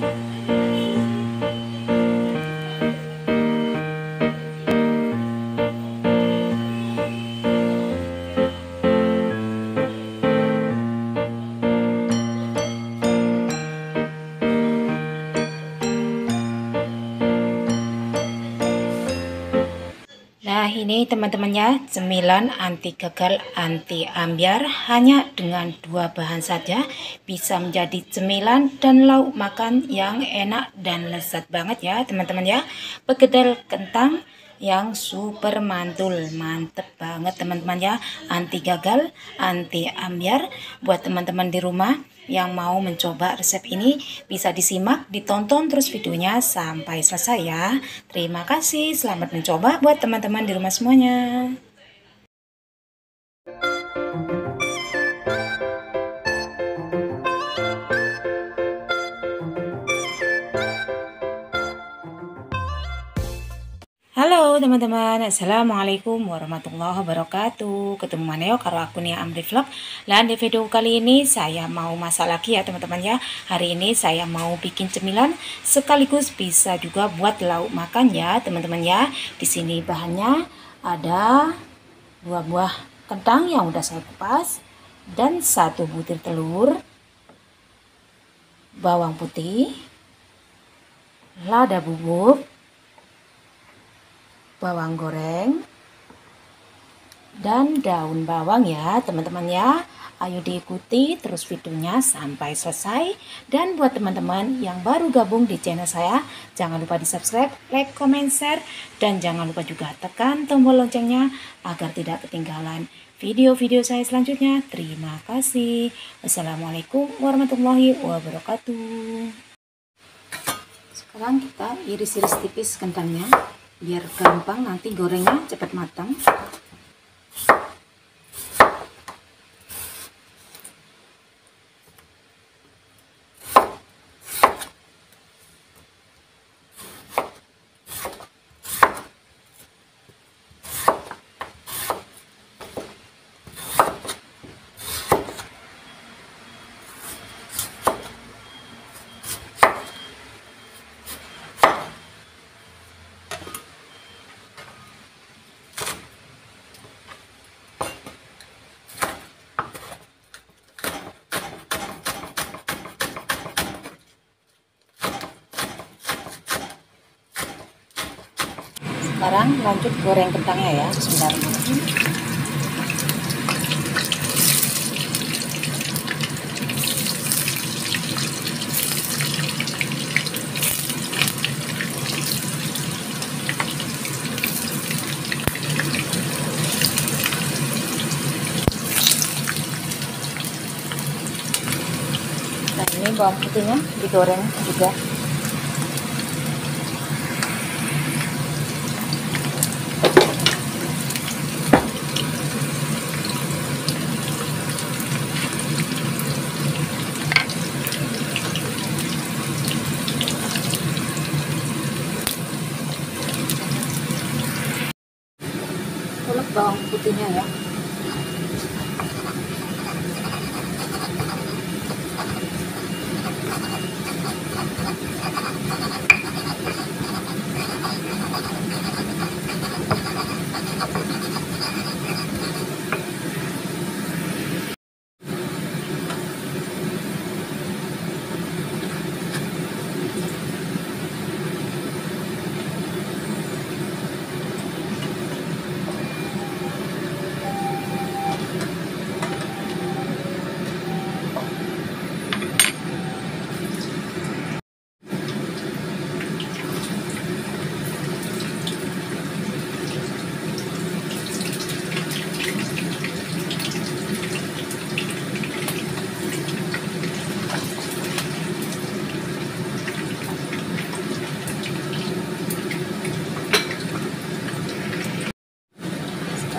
Thank you. Nah ini teman-teman ya cemilan anti gagal anti ambiar hanya dengan dua bahan saja bisa menjadi cemilan dan lauk makan yang enak dan lezat banget ya teman-teman ya. Begedel kentang yang super mantul mantep banget teman-teman ya. Anti gagal anti ambiar buat teman-teman di rumah yang mau mencoba resep ini bisa disimak, ditonton terus videonya sampai selesai ya. Terima kasih, selamat mencoba buat teman-teman di rumah semuanya. Halo teman-teman, Assalamualaikum warahmatullahi wabarakatuh. Ketemu mana yuk karo aku nih Amri Vlog. Dan di video kali ini saya mau masak lagi ya teman-teman ya. Hari ini saya mau bikin cemilan Sekaligus bisa juga buat lauk makan ya teman-teman ya. Di sini bahannya ada dua buah kentang yang udah saya kupas Dan satu butir telur Bawang putih Lada bubuk bawang goreng dan daun bawang ya teman-teman ya. Ayo diikuti terus videonya sampai selesai. Dan buat teman-teman yang baru gabung di channel saya jangan lupa di subscribe like comment share. Dan jangan lupa juga tekan tombol loncengnya agar tidak ketinggalan video-video saya selanjutnya. Terima kasih. Wassalamualaikum warahmatullahi wabarakatuh. Sekarang kita iris-iris tipis kentangnya biar gampang nanti gorengnya cepat matang sekarang lanjut goreng kentangnya ya sebentar. Nah ini bawang putihnya digoreng juga bawang putihnya ya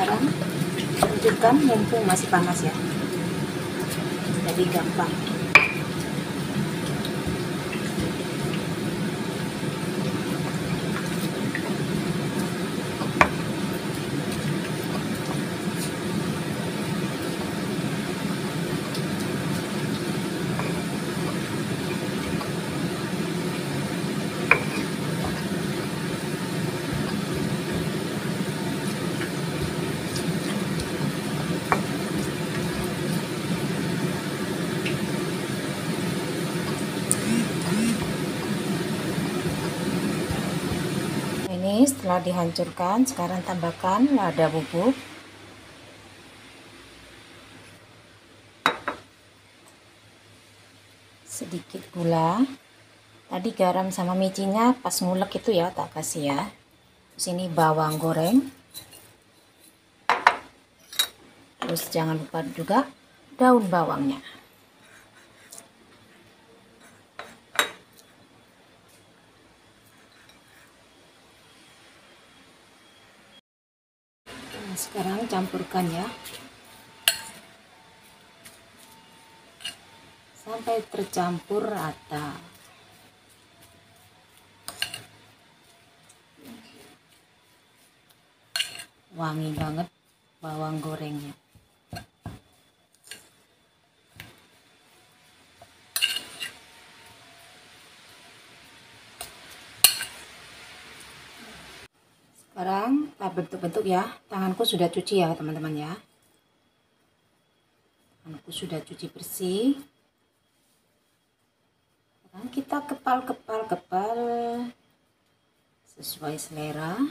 sekarang lanjutkan mumpung masih panas ya. Jadi gampang ini setelah dihancurkan, sekarang tambahkan lada bubuk. Sedikit gula. Tadi garam sama micinya pas ngulek itu ya tak kasih ya. Sini bawang goreng. Terus jangan lupa juga daun bawangnya. Nah, sekarang campurkan ya. Sampai tercampur rata. Wangi banget bawang gorengnya. Sekarang kita bentuk-bentuk ya. Tanganku sudah cuci ya teman-teman ya. Tanganku sudah cuci bersih. Sekarang kita kepal-kepal-kepal sesuai selera.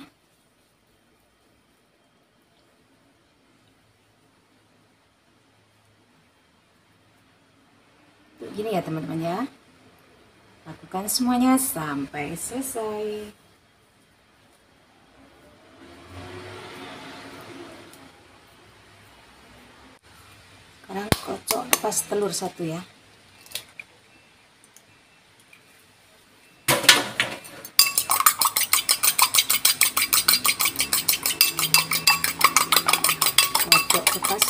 Begini ya teman-teman ya. Lakukan semuanya sampai selesai. sekarang lepas telur satu ya. Kocok lepas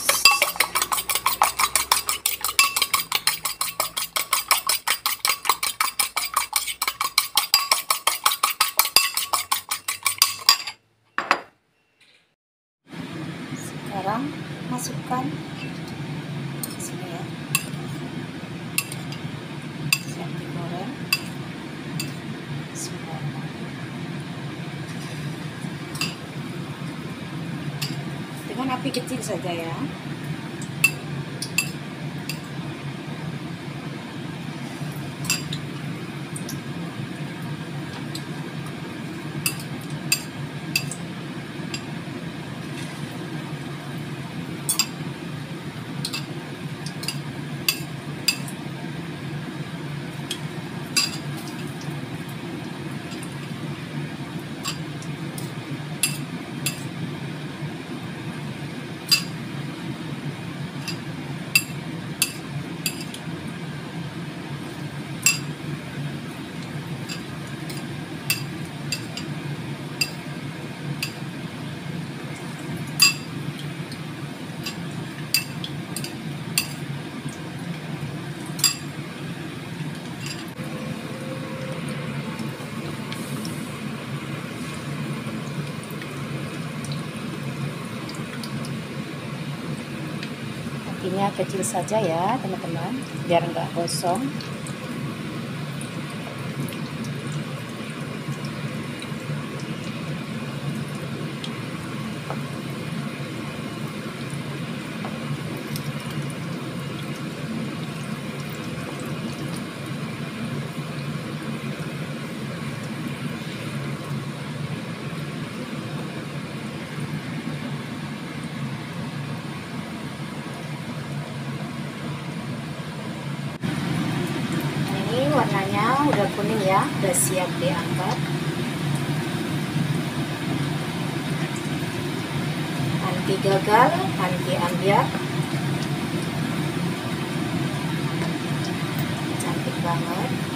sekarang masukkan sini ya siap digoreng dengan api kecil saja ya apinya kecil saja ya teman-teman. Biar enggak gosong ini warnanya udah kuning ya udah siap diangkat. Anti gagal anti ambiar cantik banget